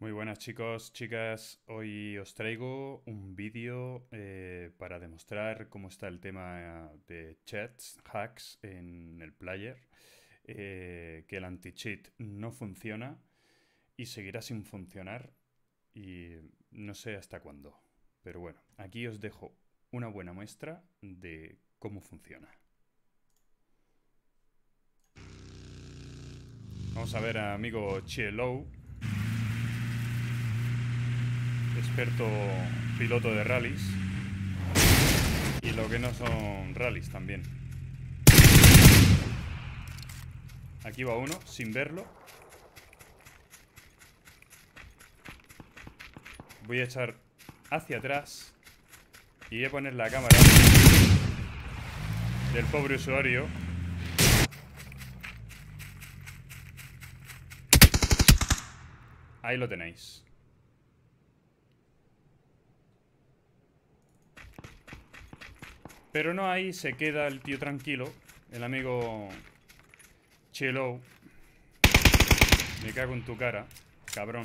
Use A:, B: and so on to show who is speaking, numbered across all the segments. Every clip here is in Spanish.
A: Muy buenas chicos, chicas. Hoy os traigo un vídeo eh, para demostrar cómo está el tema de chats, hacks en el player, eh, que el anti-cheat no funciona y seguirá sin funcionar y no sé hasta cuándo. Pero bueno, aquí os dejo una buena muestra de cómo funciona. Vamos a ver amigo Chielou experto piloto de rallies. Y lo que no son rallies también. Aquí va uno, sin verlo. Voy a echar hacia atrás. Y voy a poner la cámara del pobre usuario. Ahí lo tenéis. Pero no ahí se queda el tío tranquilo. El amigo Chelo. Me cago en tu cara, cabrón.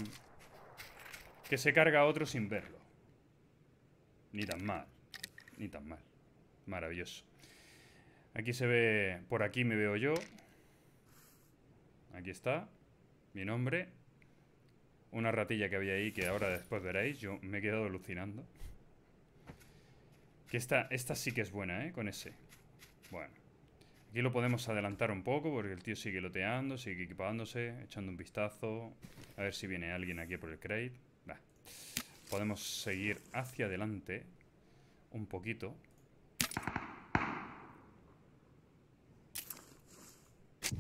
A: Que se carga a otro sin verlo. Ni tan mal. Ni tan mal. Maravilloso. Aquí se ve... Por aquí me veo yo. Aquí está. Mi nombre. Una ratilla que había ahí que ahora después veréis. Yo me he quedado alucinando. Que esta, esta sí que es buena, ¿eh? Con ese. Bueno. Aquí lo podemos adelantar un poco porque el tío sigue loteando, sigue equipándose, echando un vistazo. A ver si viene alguien aquí por el crate. Podemos seguir hacia adelante un poquito.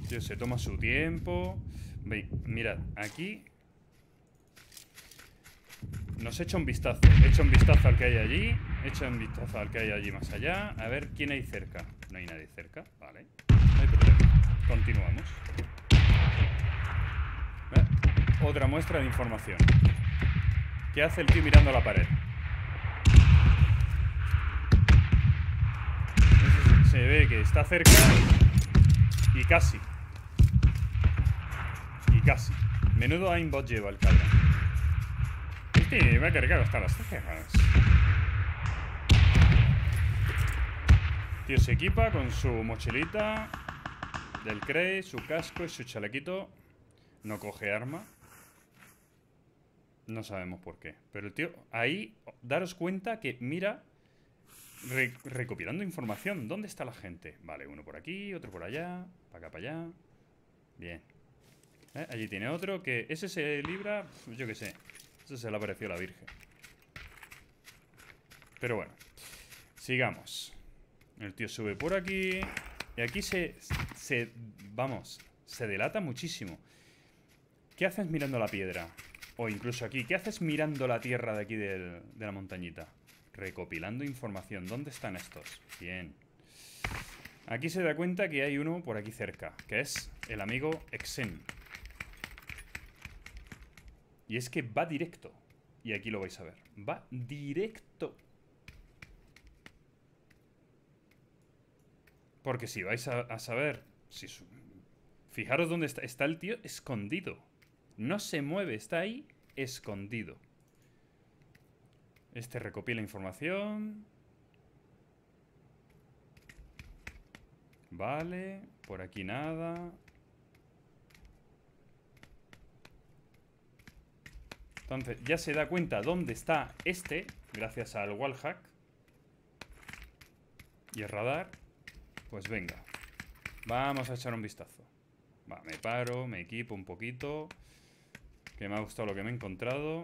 A: tío se toma su tiempo. Mirad, aquí nos echa un vistazo. Echa un vistazo al que hay allí. Echa un vistazo al que hay allí más allá. A ver quién hay cerca. No hay nadie cerca. Vale. No hay problema. Continuamos. Otra muestra de información. ¿Qué hace el tío mirando a la pared? Se ve que está cerca y casi. Y casi. Menudo aimbot lleva el cabrón. Sí, me ha cargado hasta las cejas. Tío se equipa con su mochilita del Cray, su casco y su chalequito. No coge arma. No sabemos por qué. Pero el tío, ahí, daros cuenta que mira recopilando información. ¿Dónde está la gente? Vale, uno por aquí, otro por allá, para acá, para allá. Bien. ¿Eh? Allí tiene otro que ese se libra, yo qué sé. Eso se le apareció a la Virgen. Pero bueno. Sigamos. El tío sube por aquí. Y aquí se, se... Vamos. Se delata muchísimo. ¿Qué haces mirando la piedra? O incluso aquí. ¿Qué haces mirando la tierra de aquí de la montañita? Recopilando información. ¿Dónde están estos? Bien. Aquí se da cuenta que hay uno por aquí cerca. Que es el amigo Exen. Y es que va directo. Y aquí lo vais a ver. Va directo. Porque si vais a, saber... Fijaros dónde está. Está el tío escondido. No se mueve, está ahí escondido. Este recopila información. Vale, por aquí nada. Entonces ya se da cuenta dónde está este, gracias al wallhack. Y el radar. Pues venga. Vamos a echar un vistazo. Va, me paro, me equipo un poquito. Que me ha gustado lo que me he encontrado.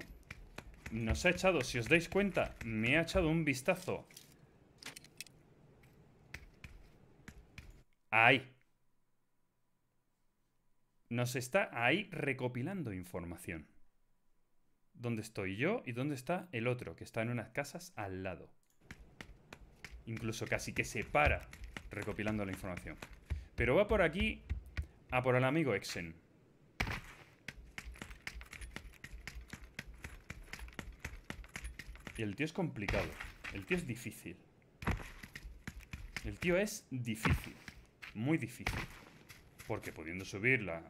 A: Nos ha echado, si os dais cuenta, me ha echado un vistazo. Ahí. Nos está ahí recopilando información dónde estoy yo y dónde está el otro, que está en unas casas al lado. Incluso casi que se para recopilando la información. Pero va por aquí a por el amigo Exen. Y el tío es complicado. El tío es difícil. El tío es difícil. Muy difícil. Porque pudiendo subir la,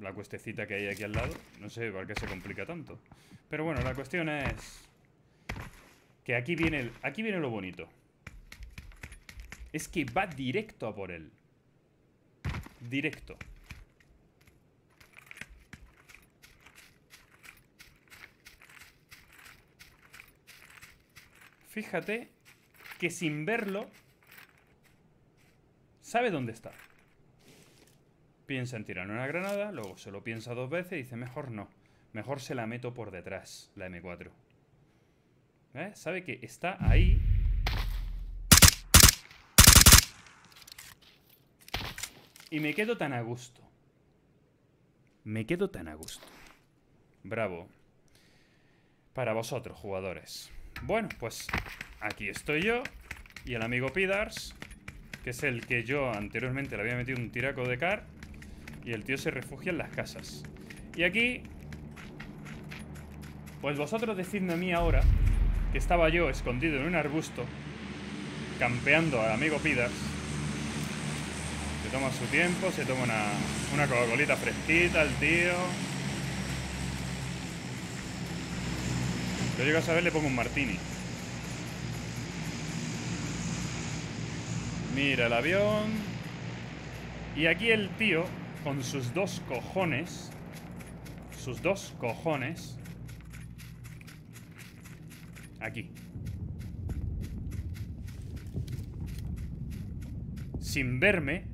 A: la cuestecita que hay aquí al lado. No sé por qué se complica tanto. Pero bueno, la cuestión es... Que aquí viene, el, aquí viene lo bonito. Es que va directo a por él. Directo. Fíjate que sin verlo sabe dónde está. Piensa en tirar una granada, luego se lo piensa dos veces y dice, mejor no. Mejor se la meto por detrás, la M4. ¿Eh? Sabe que está ahí. Y me quedo tan a gusto. Me quedo tan a gusto. Bravo. Para vosotros, jugadores. Bueno, pues aquí estoy yo y el amigo Pidars, que es el que yo anteriormente le había metido un tiraco de car y el tío se refugia en las casas. Y aquí, pues vosotros decidme a mí ahora que estaba yo escondido en un arbusto campeando al amigo Pidars. Toma su tiempo, se toma una, una Coca-Colita fresquita el tío. Yo llego a saber, le pongo un martini. Mira el avión. Y aquí el tío, con sus dos cojones, sus dos cojones, aquí. Sin verme,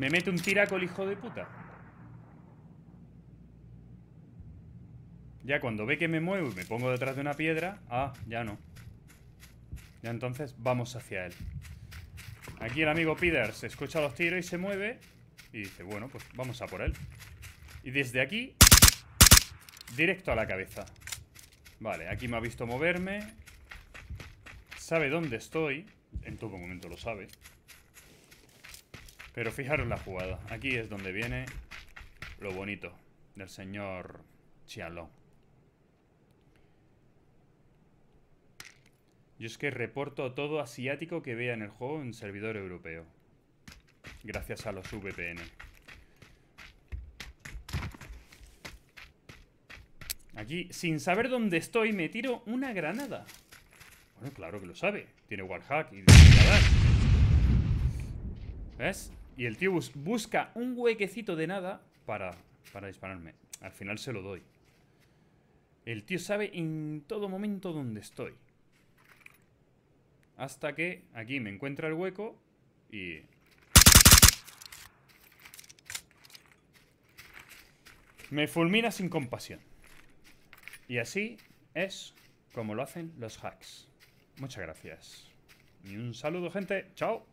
A: me mete un tiraco el hijo de puta. Ya cuando ve que me muevo y me pongo detrás de una piedra, ah, ya no. Ya entonces vamos hacia él. Aquí el amigo se escucha los tiros y se mueve. Y dice, bueno, pues vamos a por él. Y desde aquí, directo a la cabeza. Vale, aquí me ha visto moverme. Sabe dónde estoy. En todo momento lo sabe. Pero fijaros la jugada. Aquí es donde viene lo bonito del señor Chialón. Yo es que reporto todo asiático que vea en el juego en servidor europeo. Gracias a los VPN. Aquí, sin saber dónde estoy, me tiro una granada. Bueno, claro que lo sabe. Tiene wallhack y ¿Ves? Y el tío busca un huequecito de nada para, para dispararme. Al final se lo doy. El tío sabe en todo momento dónde estoy. Hasta que aquí me encuentra el hueco y... Me fulmina sin compasión. Y así es como lo hacen los hacks. Muchas gracias. Y un saludo, gente. Chao.